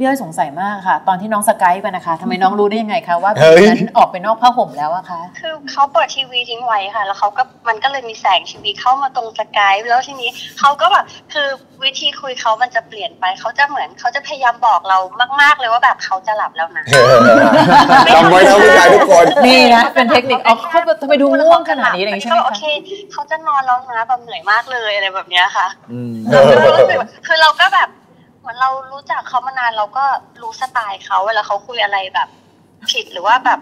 พี่อ้อยสงสัยมากค่ะ ตอนที่น้องสกายไปนะคะทำไมน้องรู้ได้ยังไงคะว่าเฮ้พี่ยนั้นออกไปนอกผ้าห่มแล้วอะคะคือเขาเปิดทีวีทิ้งไว้ค่ะ แล้วเขาก็มันก็เลยมีแสงทีวีเข้ามาตรงสกายแล้วทีนี้เขาก็แบบคือวิธีคุยเขามันจะเปลี่ยนไปเขาจะเหมือนเขาจะพยายามบอกเรามาก ๆ เลยว่าแบบเขาจะหลับแล้วนะจำไว้นะผู้ชายทุกคนนี่นะเป็นเทคนิคเอาเขาทำไมดูง่วงขนาดนี้อะไรอย่างงี้ใช่ไหมก็โอคะเคเขาจะนอนแล้วนะแบบเหนื่อยมากเลยอะไรแบบเนี้ยค่ะอืมเราก็รู้สึกว่าคือเราก็แบบ เหมือนเรารู้จักเขามานานเราก็รู้สไตล์เขาเวลาเขาคุยอะไรแบบ ผิดหรือว่าแบบ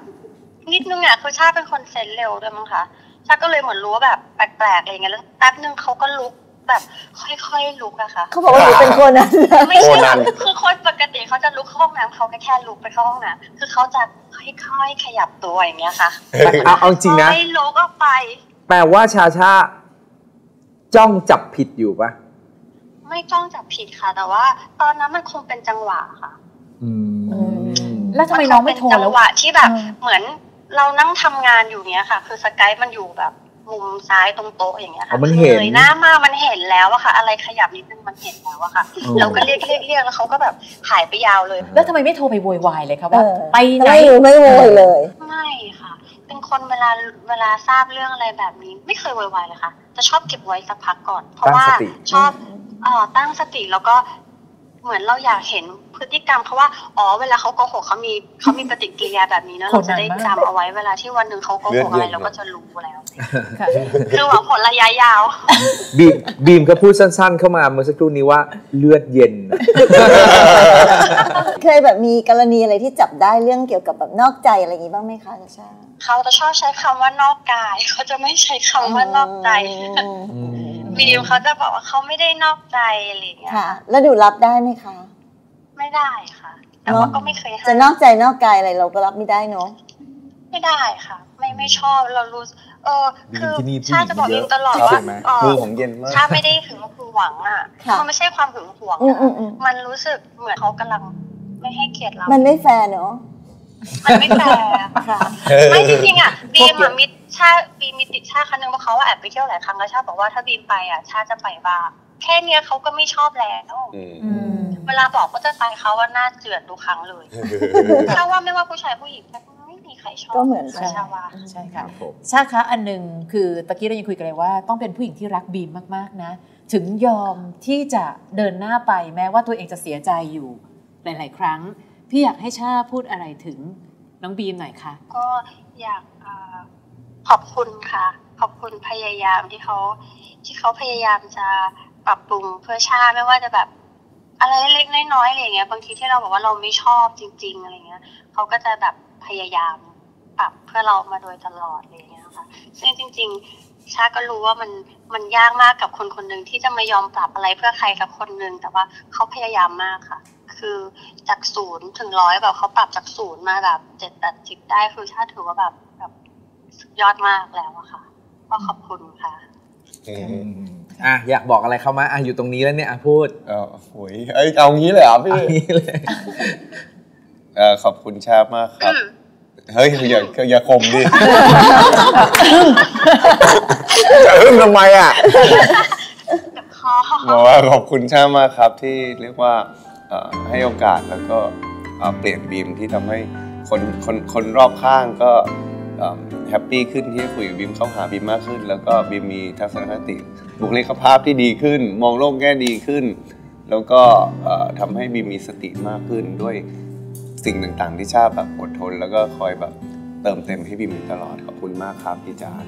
นิดนึงอะคือชาเป็นคนเซนส์เร็วด้วยมั้งคะชาก็เลยเหมือนรู้ว่าแบบแปลกๆอะไรเงี้ยแล้วแป๊บนึงเขาก็ลุกแบบค่อยๆลุกอะค่ะเขาบอกว่าหนูเป็นคนนั้นไม่ใช่โคนันคือคนปกติเขาจะลุกเข้าห้องน้ำเขาก็แค่ลุกไปเข้าห้องน้ำคือเขาจะค่อยๆขยับตัวอย่างเงี้ยค่ะเอาเอาจริงนะไม่ลุกออกไป แปลว่าชาชาจ้องจับผิดอยู่ปะ ไม่จ้องจับผิดค่ะ แต่ว่า ตอนนั้นมันคงเป็นจังหวะค่ะ อืมแล้วทำไมน้องไม่โทรนคงเป็นแล้จัวงหวะที่แบบเออเหมือนเรานั่งทำงานอยู่เนี้ยค่ะ คือสกายมันอยู่แบบมุมซ้ายตรงโต๊ะอย่างเงี้ยอ๋ค่ะอมันเห็นลยหน้ามามันเห็นแล้วอะค่ะ อะไรขยับนิดนึงมันเห็นแล้วอะค่ะอ๋อเราก็เรียกเรียกเรียกแล้วเขาก็แบบหายไปยาวเลย แล้วทำไมไม่โทรไปโวยวายเลยคะว่าเออไปไหนไม่รู้ไม่โวยเลย ไม่ค่ะ เป็นคนเวลาเวลาทราบเรื่องอะไรแบบนี้ ไม่เคยโวยวายเลยค่ะจะชอบเก็บไว้สักพักก่อน เพราะว่าตั้งสติชอบเอ่อ ตั้งสติแล้วก็เหมือนเราอยากเห็นพฤติกรรมเขาว่าอ๋อเวลาเขาโกหกเขามีเขามีปฏิกิริยาแบบนี้นะโหเราดจะมากได้จำเอาไว้เวลาที่วันหนึ่งเขาโกหกอะไรเลือดเย็นเราก็จะรู้แล้วค่ะคือหวังผลระยะยาว บีมบีมก็พูดสั้น ๆ เข้ามาเมื่อสักครู่นี้ว่าเลือดเย็นนะเคยแบบมีกรณีอะไรที่จับได้เรื่องเกี่ยวกับแบบนอกใจอะไรอย่างนี้บ้างไหมคะชาเขาจะชอบใช้คำว่านอกกายเขาจะไม่ใช้คำว่านอกใจอืม บีมเขาจะบอกว่าเขาไม่ได้นอกใจอะไรอย่างเงี้ยค่ะ แล้วดูรับได้ไหมคะ ไม่ได้ค่ะแต่ว่าก็ไม่เคยห้ามจะนอกใจนอกกายอะไรเราก็รับไม่ได้เนาะไม่ได้ค่ะ ไม่ไม่ชอบเรารู้สึกเออคือที่นี่ผู้หญิงชาจะบอกเยยิอะงตลอดครับว่าเห็นไหมเออมือผมเย็นมากชาไม่ได้ถึงคือหวังอะค่ะมันไม่ใช่ความหึงหวงอืมอะอืมอืมมันรู้สึกเหมือนเขากำลังไม่ให้เกียรติเรา มันไม่แฟร์เนาะมันไม่แฟร์ค่ะไม่จริงๆอะบีมอะมิชาบีมมีติดชาครั้งนึงว่าเขาอะแอบไปเที่ยวหลายครั้งแล้วชาบอกว่าถ้าบีมไปอะชาจะไปบ้างแค่เนี้ยเขาก็ไม่ชอบแล้วอืมอืมเวลาบอกว่าจะไปเขาว่าหน้าเจือดทุกครั้งเลยชาว่าไม่ว่าผู้ชายผู้หญิงไม่มีใครชอบก็เหมือนกันชาว่าใช่คค่ะรับผมชาคะอันหนึ่งคือตะกี้เรายังคุยกันเลยว่า ต้องเป็นผู้หญิงที่รักบีมมากๆนะ ถึงยอมที่จะเดินหน้าไปแม้ว่าตัวเองจะเสียใจอยู่หลาย ๆ ครั้ง พี่อยากให้ชาพูดอะไรถึงน้องบีมหน่อยค่ะก็อยากเอ่อ ขอบคุณค่ะ ขอบคุณพยายามที่เขาที่เขาพยายามจะปรับปรุงเพื่อชาติไม่ว่าจะแบบ อะไรเล็กน้อยๆอะไรอย่างเงี้ย บางทีที่เราบอกว่าเราไม่ชอบจริง ๆอะไรเงี้ยเขาก็จะแบบพยายามปรับเพื่อเรามาโดยตลอดอะไรเงี้ยค่ะ ซึ่งจริง ๆ ชาก็รู้ว่ามันมันยากมากกับคนคนหนึ่งที่จะมายอมปรับอะไรเพื่อใครสักคนหนึ่งแต่ว่าเขาพยายามมากค่ะ คือจากศูนย์ถึงร้อยแบบเขาปรับจากศูนย์มาแบบเจ็ดแปดสิบได้คือชาถือว่าแบบ สุดยอดมากแล้วอะค่ะก็ขอบคุณค่ะอืมอะอยากบอกอะไรเขามาอะอยู่ตรงนี้แล้วเนี่ยอะพูดเออโหยเอ้ยเอางี้เลยเหรอพี่เอางี้เลยเออขอบคุณชาบมากครับ เฮ้ยอย่าอย่าข่มดิจะอึ้งทำไมอะกับคอบอกว่าขอบคุณชามากครับที่เรียกว่าเอ่อให้โอกาสแล้วก็เอ่อเปลี่ยนบีมที่ทำให้คนคนคนรอบข้างก็ แฮปปี้ขึ้นที่ได้คุยกับบิมเข้าหาบิมมากขึ้น แล้วก็บิมมีทัศนคติ บุคลิกภาพที่ดีขึ้น มองโลกแง่ดีขึ้น แล้วก็เอ่อทำให้บิมมีสติมากขึ้นด้วยสิ่งต่างๆที่ชาแบบอดทน แล้วก็คอยแบบเติมเต็มให้บิมอยู่ตลอดขอบคุณมากครับพี่จาน